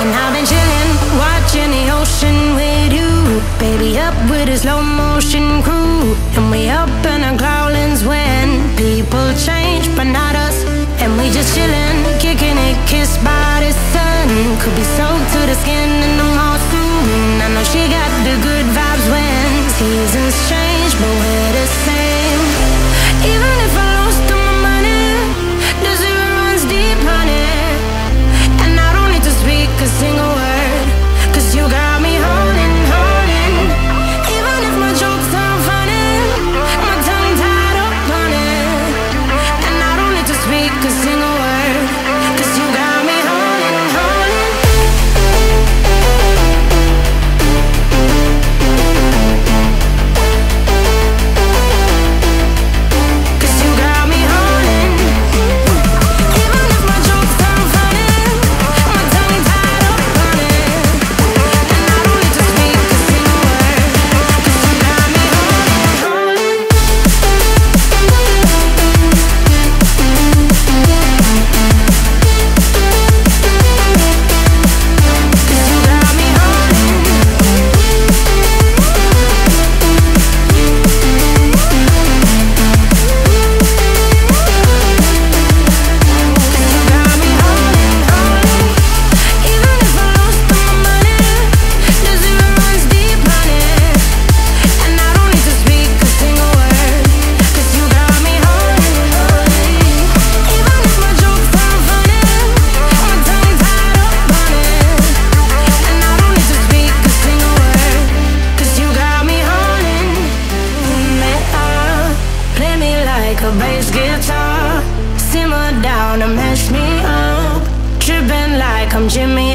And I've been chillin', watchin' the ocean with you. Baby, up with a slow motion crew. And we up in our growlings when people change, but not us. And we just chillin', kickin' it, kissed by the sun. Could be soaked to the skin in the mall soon. I know she got the good. wanna mess me up. Tripping like I'm Jimmy